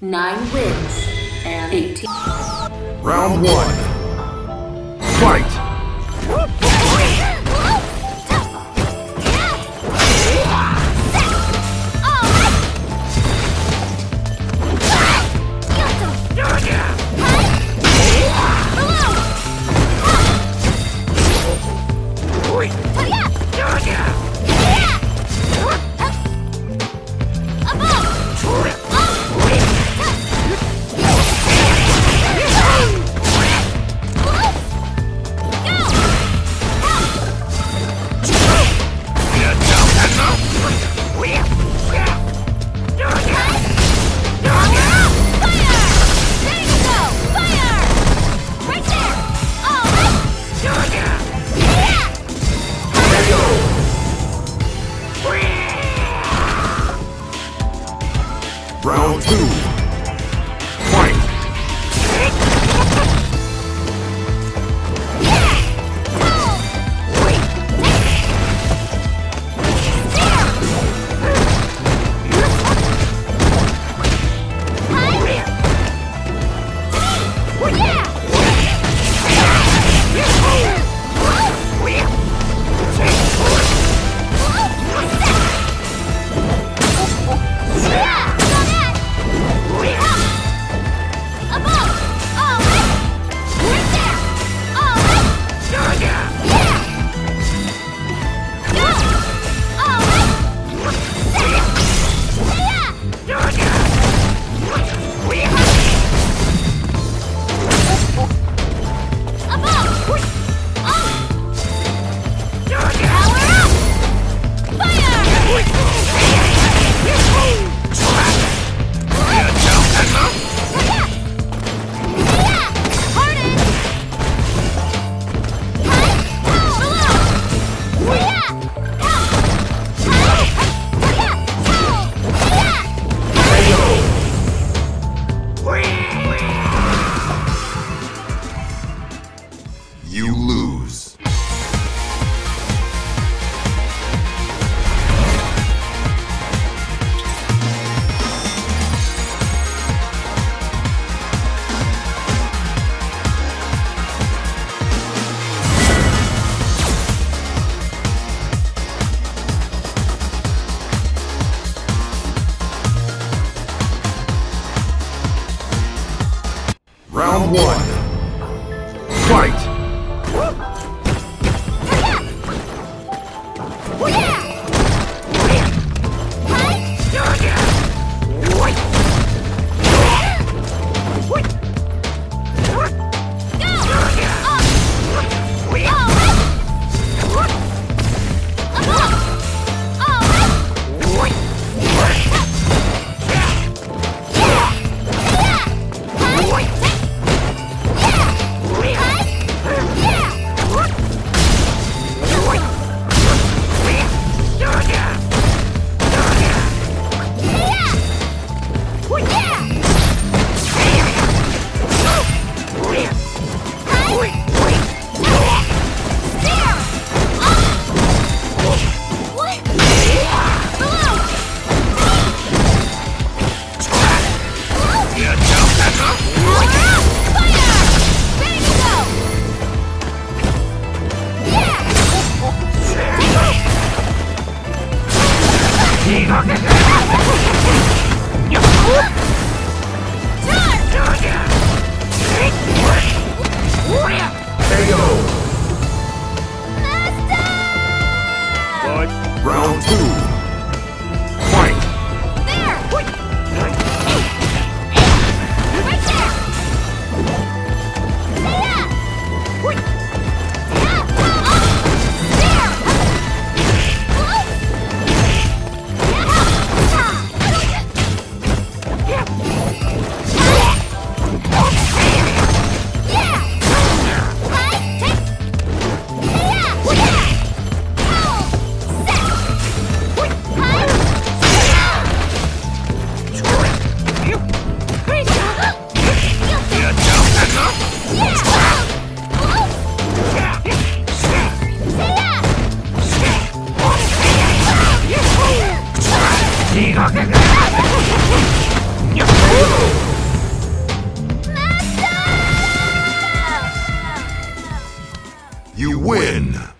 Nine wins and 18. Round one. Fight! Round two. Okay. You win!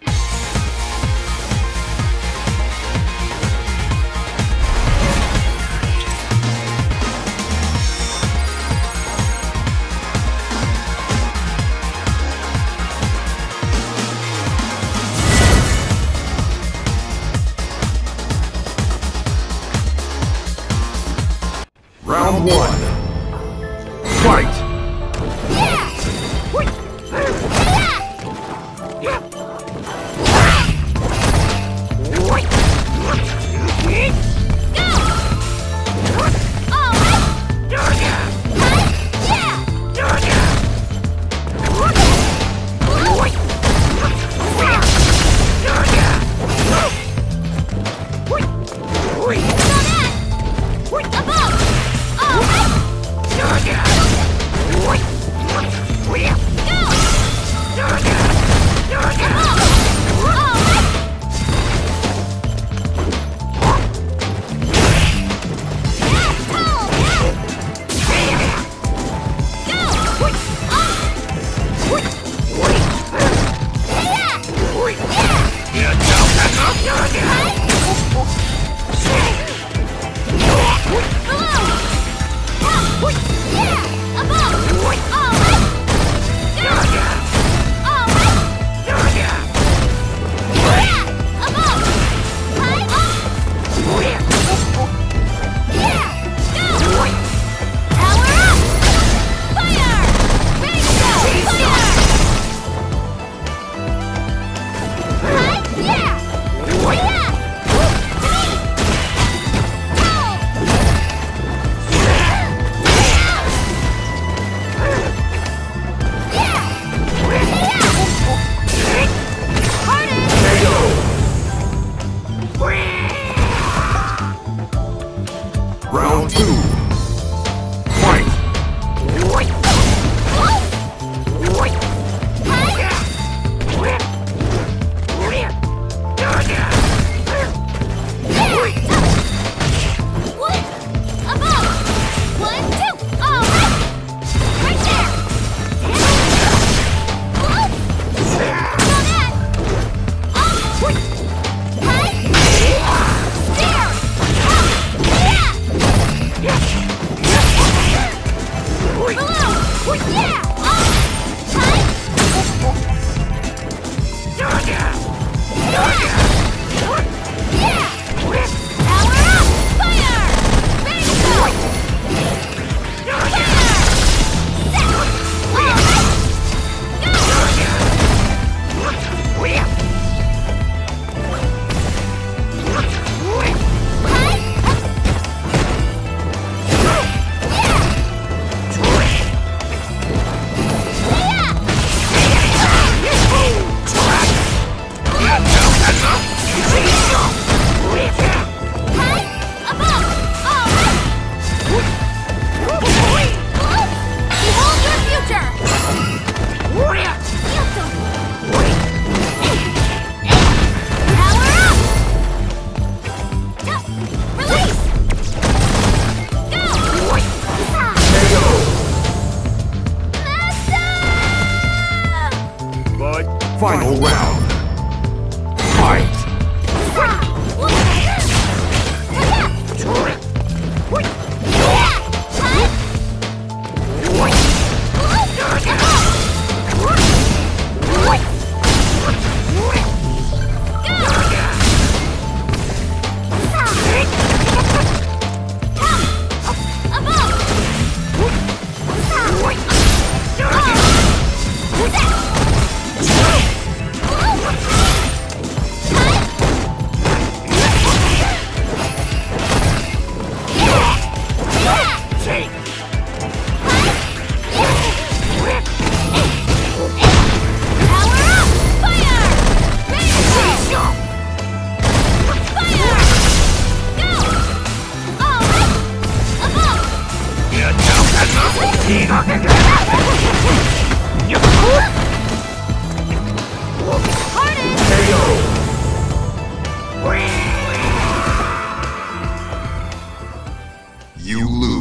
you lose.